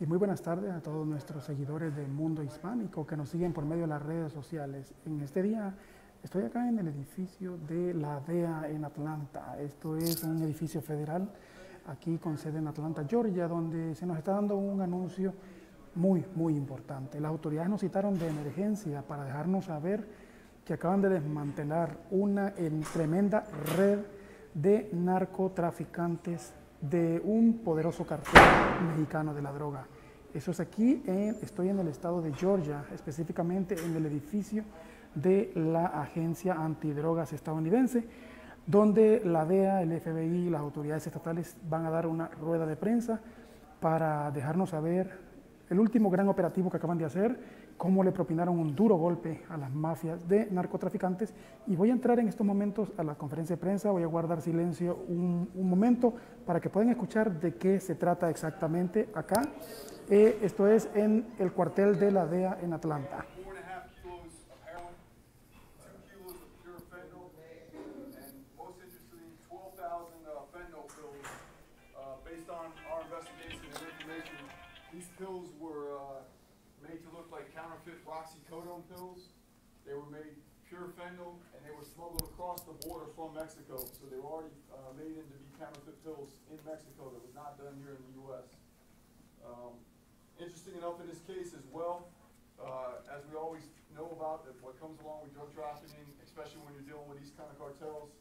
y muy buenas tardes a todos nuestros seguidores del mundo hispánico que nos siguen por medio de las redes sociales. En este día estoy acá en el edificio de la DEA en Atlanta. Esto es un edificio federal aquí con sede en Atlanta, Georgia, donde se nos está dando un anuncio muy, muy importante. Las autoridades nos citaron de emergencia para dejarnos saber que acaban de desmantelar una tremenda red de narcotraficantes de un poderoso cartel mexicano de la droga. Eso es aquí, estoy en el estado de Georgia, específicamente en el edificio de la Agencia Antidrogas estadounidense, donde la DEA, el FBI y las autoridades estatales van a dar una rueda de prensa para dejarnos saber el último gran operativo que acaban de hacer, cómo le propinaron un duro golpe a las mafias de narcotraficantes. Y voy a entrar en estos momentos a la conferencia de prensa, voy a guardar silencio un, momento para que puedan escuchar de qué se trata exactamente acá. Eh, esto es en el cuartel de la DEA en Atlanta. Oxycodone pills. They were made pure fentanyl, and they were smuggled across the border from Mexico. So they were already uh, made into be counterfeit pills in Mexico that was not done here in the U.S. Um, interesting enough in this case as well, uh, as we always know about that what comes along with drug trafficking, especially when you're dealing with these kind of cartels,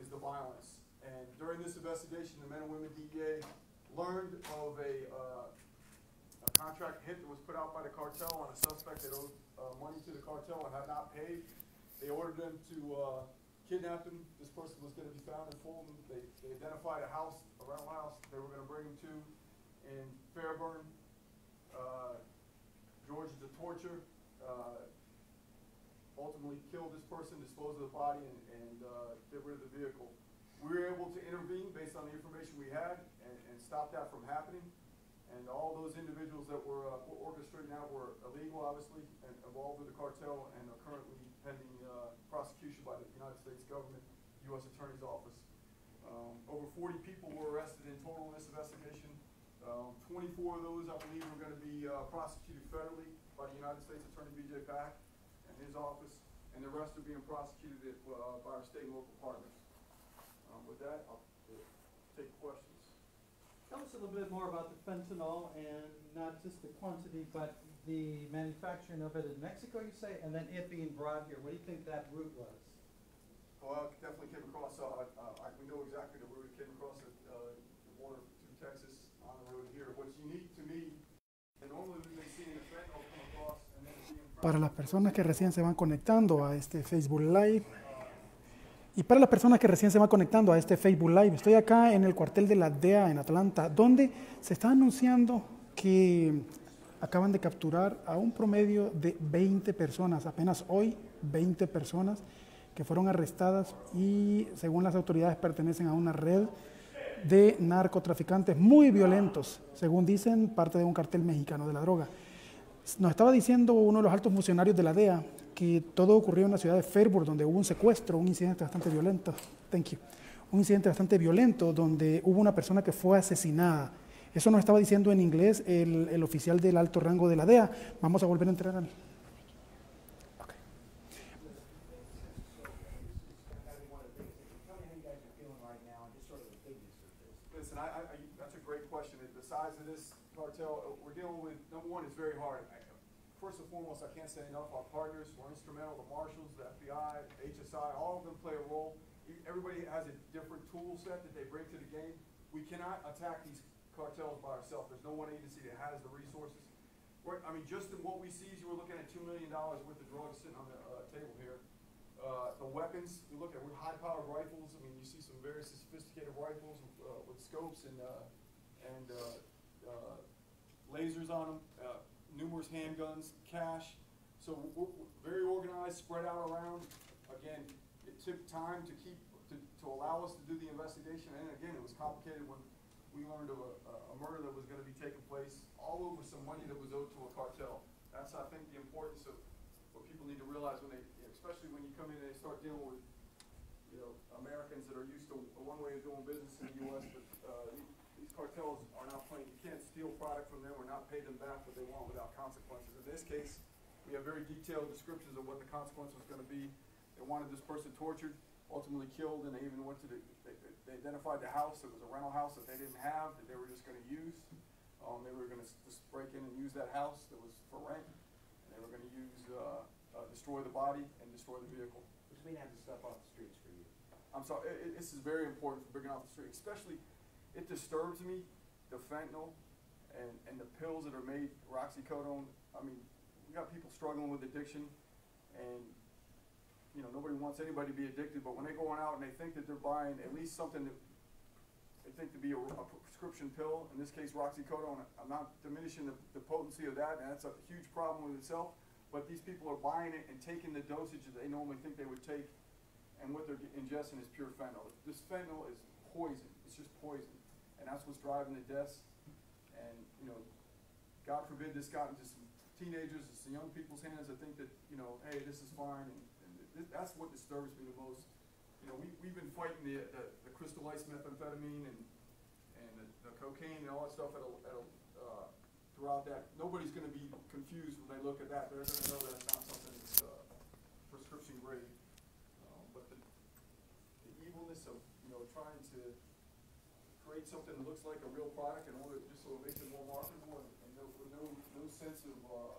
is the violence. And during this investigation, the men and women DEA learned of a, uh, a contract hit that was put out by the cartel on a suspect that owed uh, money to the cartel and had not paid. They ordered them to uh, kidnap him. This person was going to be found in Fulton. They, they identified a house, a rental house they were going to bring him to in Fairburn. Uh, Georgia to torture. Uh, ultimately killed this person, disposed of the body, and, and uh, get rid of the vehicle. We were able to intervene based on the information we had and, and stop that from happening. And all those individuals that were, uh, orchestrating that were illegal, obviously, and involved with the cartel and are currently pending uh, prosecution by the United States government, U.S. Attorney's Office. Um, over 40 people were arrested in total in this investigation. Um, 24 of those, I believe, are going to be uh, prosecuted federally by the United States Attorney B.J. Pak and his office, and the rest are being prosecuted uh, by our state and local partners. Um, with that, I'll uh, take questions. Us a little bit more about the fentanyl and not just the quantity, but the manufacturing of it in Mexico, you say, and then it being brought here. What do you think that route was? Well, it definitely came across, uh, uh, we know exactly the route it came across the, uh, the border through Texas on the road here. What's unique to me, and normally we may see the fentanyl come across and then being Para las personas que recién se van conectando a este Facebook Live, y para las personas que recién se van conectando a este Facebook Live, estoy acá en el cuartel de la DEA en Atlanta, donde se está anunciando que acaban de capturar a un promedio de 20 personas, apenas hoy 20 personas que fueron arrestadas y según las autoridades pertenecen a una red de narcotraficantes muy violentos, según dicen, parte de un cartel mexicano de la droga. Nos estaba diciendo uno de los altos funcionarios de la DEA que todo ocurrió en la ciudad de Fairburn, donde hubo un secuestro, un incidente bastante violento. Thank you. Un incidente bastante violento donde hubo una persona que fue asesinada. Eso nos estaba diciendo en inglés el, el oficial del alto rango de la DEA. Vamos a volver a entrar. Listen, a size of this cartel, we're dealing with, number one, it's very hard first and foremost, I can't say enough, our partners were instrumental, the marshals, the FBI, HSI, all of them play a role. Everybody has a different tool set that they bring to the game. We cannot attack these cartels by ourselves. There's no one agency that has the resources. We're, I mean, just in what we see, you were looking at $2 million worth of drugs sitting on the uh, table here. Uh, the weapons, we look at high-powered rifles. I mean, you see some very sophisticated rifles uh, with scopes and, uh, and uh, uh, lasers on them numerous handguns, cash. So very organized, spread out around. Again, it took time to keep to, to allow us to do the investigation, and again, it was complicated when we learned of a, a murder that was going to be taking place all over some money that was owed to a cartel. That's, I think, the importance of what people need to realize when they, especially when you come in and they start dealing with, you know, Americans that are used to one way of doing business in the U.S., but uh, these cartels are not playing. You can't steal product from them. We're not pay them back what they want without consequences. In this case, we have very detailed descriptions of what the consequence was gonna be. They wanted this person tortured, ultimately killed, and they even went to the, they, they- identified the house, it was a rental house that they didn't have, that they were just gonna use. Um, they were gonna just break in and use that house that was for rent, and they were gonna use, uh, uh, destroy the body and destroy the vehicle. Which means have the stuff off the streets for you. I'm sorry, i- i- this is very important for bringing off the street, especially, it disturbs me, the fentanyl and, and the pills that are made, Roxicodone. I mean, we got people struggling with addiction and, you know, nobody wants anybody to be addicted, but when they go on out and they think that they're buying at least something that they think to be a, a prescription pill, in this case Roxicodone, I'm not diminishing the, the potency of that, and that's a huge problem with itself, but these people are buying it and taking the dosage that they normally think they would take, and what they're ingesting is pure fentanyl. This fentanyl is poison, it's just poison, and that's what's driving the deaths. And, you know, God forbid this got into some teenagers, and some young people's hands that think that, you know, hey, this is fine, and, and th- that's what disturbs me the most. You know, we, we've been fighting the, the, the crystallized methamphetamine and, and the, the cocaine and all that stuff at a, at a, uh, throughout that. Nobody's gonna be confused when they look at that, they're gonna know that's not something that's, uh, prescription grade. Um, but the, the evilness of, you know, trying to create something that looks like a real product in order, just so it makes it more marketable and, and no, with no, no sense of, uh,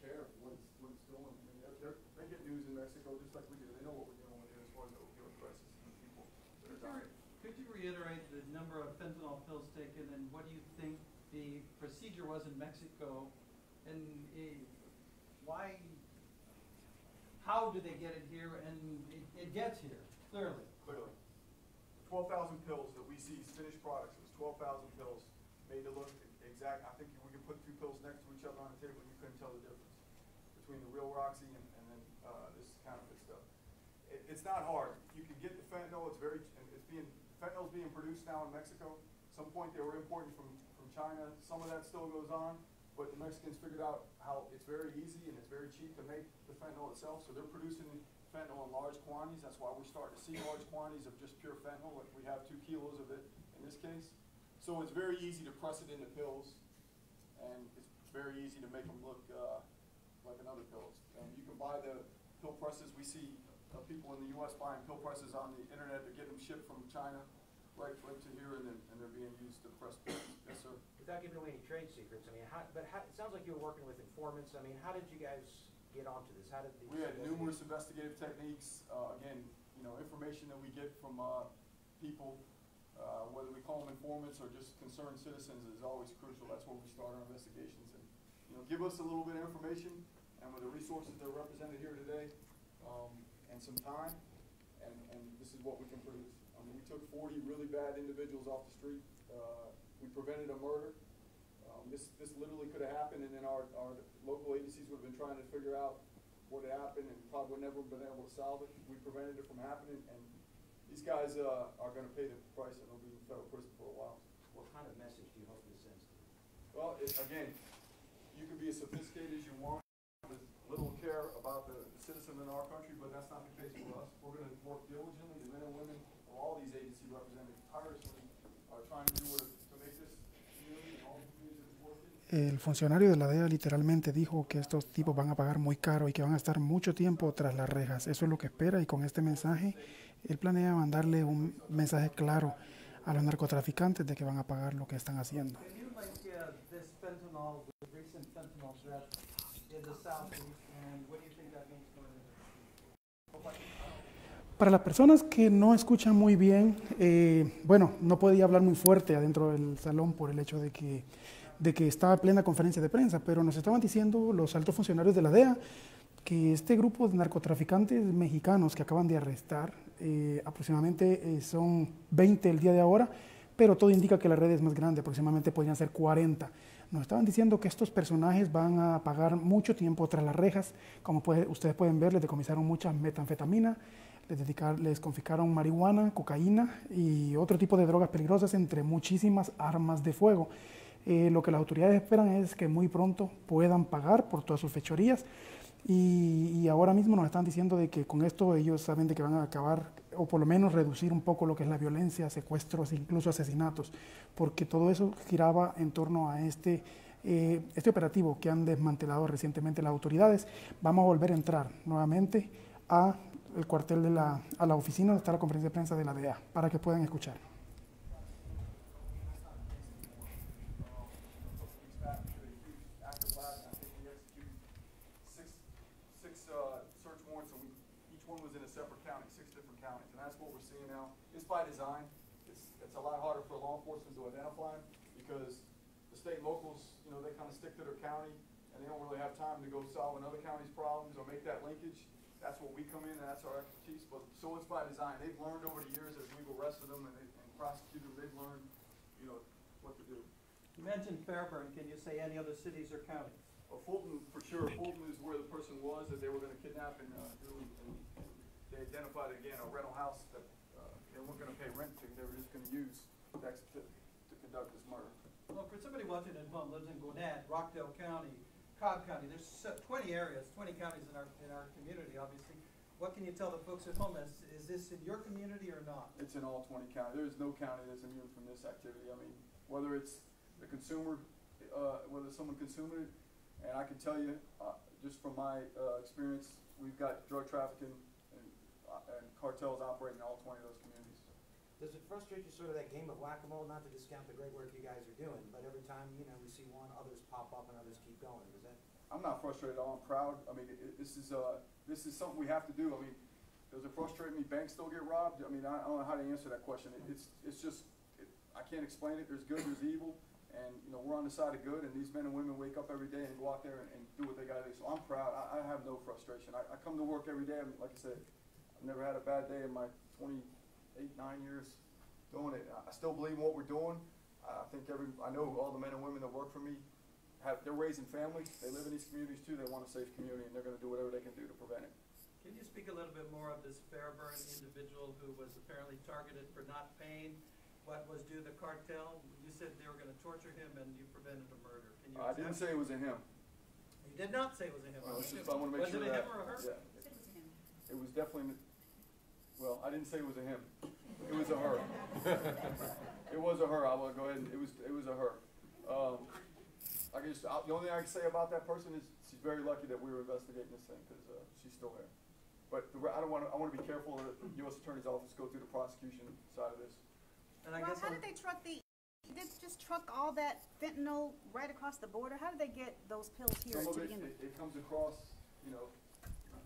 care of what it's, what it's doing. I mean, they're, they're, they get news in Mexico just like we do, they know what we're dealing with here as far as the opioid crisis and the people that Could are you, dying. could you reiterate the number of fentanyl pills taken and what do you think the procedure was in Mexico? And eh, why, how do they get it here and it, it gets here, clearly? Clearly. Twelve thousand pills that we see as finished products, it was twelve thousand pills made to look exact, I think we could put two pills next to each other on a table, and you couldn't tell the difference between the real Roxy and, and then, uh, this counterfeit stuff. It, it's not hard, you can get the fentanyl, it's very, it's being, fentanyl's being produced now in Mexico. Some point they were importing from, from China, some of that still goes on, but the Mexicans figured out how it's very easy and it's very cheap to make the fentanyl itself, so they're producing fentanyl in large quantities, that's why we're starting to see large quantities of just pure fentanyl, like we have two kilos of it in this case. So it's very easy to press it into pills, and it's very easy to make them look, uh, like another pill. Um, you can buy the pill presses, we see, uh, people in the US buying pill presses on the internet, they're getting them shipped from China right, right to here, and then, and they're being used to press pills, yes, sir. Without giving away any trade secrets, I mean, how, but how, it sounds like you were working with informants, I mean, how did you guys get onto this? How did these? We had numerous investigative techniques, uh, again, you know, information that we get from, uh, people, uh, whether we call them informants or just concerned citizens is always crucial, that's where we start our investigations. And You know, give us a little bit of information, and with the resources that are represented here today, um, and some time, and, and this is what we can produce. I mean, we took forty really bad individuals off the street, uh, we prevented a murder. This, this literally could have happened, and then our, our local agencies would have been trying to figure out what had happened, and probably would never been able to solve it. We prevented it from happening, and these guys, uh, are gonna pay the price, and they'll be in federal prison for a while. What kind of message do you hope this sends to them? Well, it, again, you can be as sophisticated as you want, with little care about the citizen in our country, but that's not the case for us. We're gonna work diligently, the men and women of all these agency representatives tirelessly El funcionario de la DEA literalmente dijo que estos tipos van a pagar muy caro y que van a estar mucho tiempo tras las rejas. Eso es lo que espera y con este mensaje él planea mandarle un mensaje claro a los narcotraficantes de que van a pagar lo que están haciendo. Para las personas que no escuchan muy bien, eh, bueno, no podía hablar muy fuerte adentro del salón por el hecho de que, de que estaba en plena conferencia de prensa, pero nos estaban diciendo los altos funcionarios de la DEA que este grupo de narcotraficantes mexicanos que acaban de arrestar, eh, aproximadamente eh, son 20 el día de ahora, pero todo indica que la red es más grande, aproximadamente podrían ser 40. Nos estaban diciendo que estos personajes van a pagar mucho tiempo tras las rejas, como puede- ustedes pueden ver, les decomisaron mucha metanfetamina, les, dedicar- les confiscaron marihuana, cocaína y otro tipo de drogas peligrosas, entre muchísimas armas de fuego. Eh, lo que las autoridades esperan es que muy pronto puedan pagar por todas sus fechorías y, ahora mismo nos están diciendo de que con esto ellos saben de que van a acabar o por lo menos reducir un poco lo que es la violencia, secuestros, incluso asesinatos, porque todo eso giraba en torno a este, eh, este operativo que han desmantelado recientemente las autoridades. Vamos a volver a entrar nuevamente a el cuartel de la, a la oficina donde está la conferencia de prensa de la DEA, para que puedan escuchar. Enforcement to identify them, because the state locals, you know, they kinda stick to their county, and they don't really have time to go solve another county's problems or make that linkage. That's what we come in, and that's our expertise, but, so it's by design, they've learned over the years as we've arrested them and they, and prosecuted them, they've learned, you know, what to do. You mentioned Fairburn, can you say any other cities or counties? Well, Fulton, for sure, Fulton is where the person was that they were gonna kidnap and, uh, do, and they identified again, a rental house that, uh, they weren't gonna pay rent to, they were just gonna use Dex to, to conduct this murder. Well, for somebody watching at home, lives in Gwinnett, Rockdale County, Cobb County, there's twenty areas, twenty counties in our, in our community, obviously. What can you tell the folks at home, is, is this in your community or not? It's in all twenty counties, there is no county that's immune from this activity, I mean, whether it's the consumer, uh, whether someone consuming it, and I can tell you, uh, just from my, uh, experience, we've got drug trafficking and, uh, and cartels operating in all twenty of those communities. Does it frustrate you sort of that game of whack-a-mole, not to discount the great work you guys are doing, but every time, you know, we see one, others pop up and others keep going, is that? I'm not frustrated at all, I'm proud, I mean, it, this is, uh, this is something we have to do, I mean, does it frustrate me? Banks still get robbed? I mean, I, don't know how to answer that question, It- it's, it's just, it, I can't explain it, there's good, there's evil, and, you know, we're on the side of good, and these men and women wake up every day and go out there and, and do what they gotta do, so I'm proud, I, I have no frustration, I, I come to work every day, and like I said, I've never had a bad day in my twenty-eight, nine years doing it, I, I still believe in what we're doing, I think every, I know all the men and women that work for me have, they're raising families, they live in these communities too, they want a safe community, and they're gonna do whatever they can do to prevent it. Can you speak a little bit more of this Fairburn individual who was apparently targeted for not paying what was due the cartel? You said they were gonna torture him and you prevented a murder. Can you? I didn't say it was a him. You did not say it was a him. Well, it's just- I wanna make sure Was it a that, him or a her? yeah, it was definitely, well, I didn't say it was a him, it was a her. It was a her, I will go ahead and, it was, it was a her. Um, I can just, I- the only thing I can say about that person is, she's very lucky that we were investigating this thing, cause, uh, she's still here. But the I don't wanna, I wanna be careful that the US Attorney's Office go through the prosecution side of this. And I Well, guess how I'm- did they truck the, did they just truck all that fentanyl right across the border? How did they get those pills here Some to of it, begin with? it, it comes across, you know,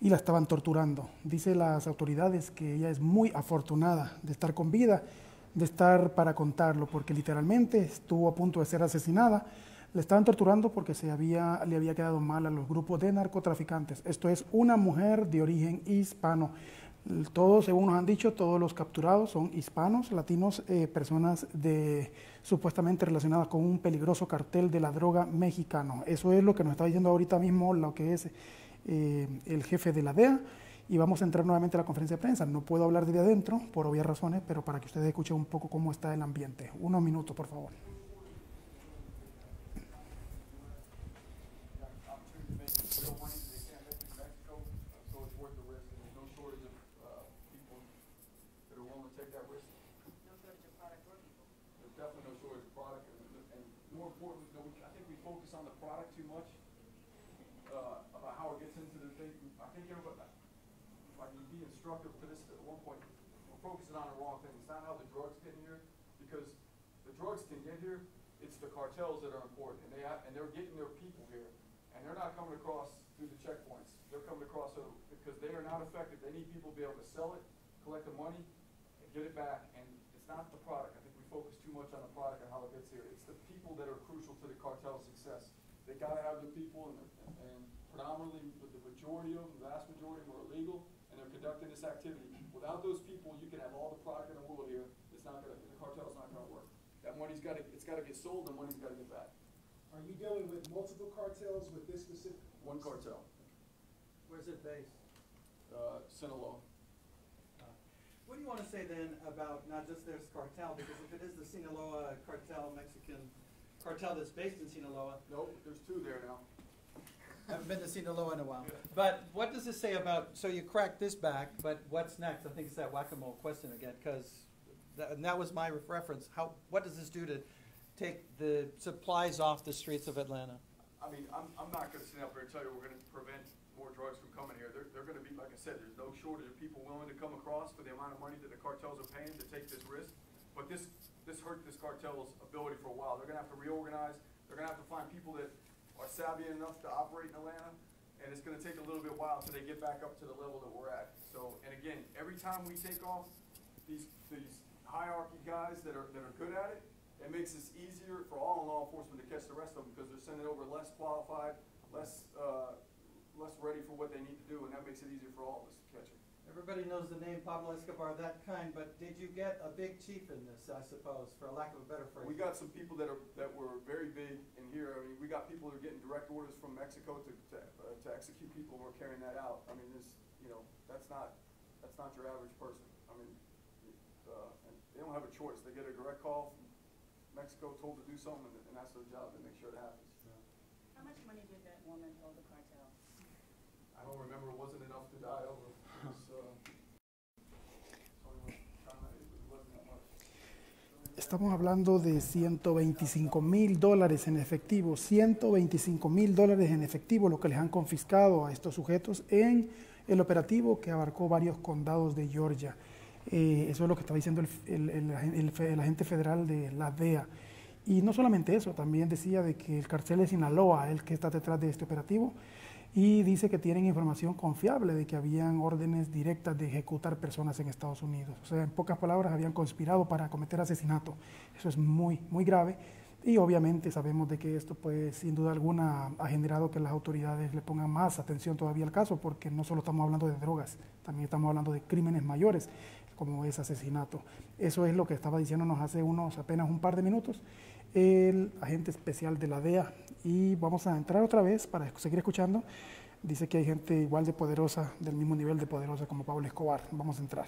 y la estaban torturando. Dice las autoridades que ella es muy afortunada de estar con vida, de estar para contarlo, porque literalmente estuvo a punto de ser asesinada. Le estaban torturando porque se había, le había quedado mal a los grupos de narcotraficantes. Esto es una mujer de origen hispano. Todos, según nos han dicho, todos los capturados son hispanos, latinos, eh, personas de, supuestamente relacionadas con un peligroso cartel de la droga mexicano. Eso es lo que nos está diciendo ahorita mismo lo que es eh, el jefe de la DEA. Y vamos a entrar nuevamente a la conferencia de prensa. No puedo hablar de adentro, por obvias razones, pero para que ustedes escuchen un poco cómo está el ambiente. Unos minutos, por favor. got opportunity to make real money that they can't make in Mexico, uh, so it's worth the risk, and there's no shortage of, uh, people that are willing to take that risk. No shortage of product or people. There's definitely no shortage of product, and, and more importantly, though, we- I think we focus on the product too much, uh, about how it gets into the thing. I think everybody, like, be to this at one point, we're focusing on the wrong thing. It's not how the drugs get here, because the drugs can get here, it's the cartels that are important, and they have, and they're getting their people here. And they're not coming across through the checkpoints. They're coming across, so, because they are not effective. They need people to be able to sell it, collect the money, and get it back. And it's not the product. I think we focus too much on the product and how it gets here. It's the people that are crucial to the cartel's success. They gotta have the people and, and predominantly, with the majority of them, the vast majority of them are illegal, and conducting this activity. Without those people, you can have all the product in the world here, it's not gonna, the cartel's not gonna work. That money's gotta, it's gotta get sold and money's gotta get back. Are you dealing with multiple cartels with this specific? One cartel, Where's it based? uh, Sinaloa. What do you wanna say then about not just this cartel, because if it is the Sinaloa cartel, Mexican cartel that's based in Sinaloa, Nope, there's two there now. Haven't been to Sinaloa in a while. But what does this say about, so you cracked this back, but what's next? I think it's that whack-a-mole question again, because, that, that was my reference. How, what does this do to take the supplies off the streets of Atlanta? I mean, I'm, I'm not gonna sit up here and tell you we're gonna prevent more drugs from coming here. They're, they're gonna be, like I said, there's no shortage of people willing to come across for the amount of money that the cartels are paying to take this risk. But this, this hurt this cartel's ability for a while. They're gonna have to reorganize, they're gonna have to find people that are savvy enough to operate in Atlanta, and it's gonna take a little bit while till they get back up to the level that we're at. So, and again, every time we take off these, these hierarchy guys that are, that are good at it, it makes it easier for all law enforcement to catch the rest of them, because they're sending over less qualified, less, uh, less ready for what they need to do, and that makes it easier for all of us to catch them. Everybody knows the name Pablo Escobar, that kind, but did you get a big chief in this, I suppose, for lack of a better phrase? We got some people that are, that were very big in here, I mean, we got people that are getting direct orders from Mexico to, to, uh, to execute people, and we're carrying that out. I mean, this, you know, that's not, that's not your average person. I mean, uh, and they don't have a choice, they get a direct call from Mexico, told to do something, and, and that's their job, to make sure it happens. How much money did that woman owe the cartel? I don't remember, it wasn't enough to die over, Estamos hablando de 125 mil dólares en efectivo, 125 mil dólares en efectivo, lo que les han confiscado a estos sujetos en el operativo que abarcó varios condados de Georgia. Eh, eso es lo que estaba diciendo el, el- el el agente federal de la DEA. Y no solamente eso, también decía de que el cartel de Sinaloa, el que está detrás de este operativo, y dice que tienen información confiable de que habían órdenes directas de ejecutar personas en Estados Unidos. O sea, en pocas palabras, habían conspirado para cometer asesinato. Eso es muy, muy grave. Y obviamente sabemos de que esto, pues, sin duda alguna, ha generado que las autoridades le pongan más atención todavía al caso, porque no solo estamos hablando de drogas, también estamos hablando de crímenes mayores, como es asesinato. Eso es lo que estaba diciéndonos hace unos apenas un par de minutos el agente especial de la DEA. Y vamos a entrar otra vez para seguir escuchando. Dice que hay gente igual de poderosa, del mismo nivel de poderosa como Pablo Escobar. Vamos a entrar.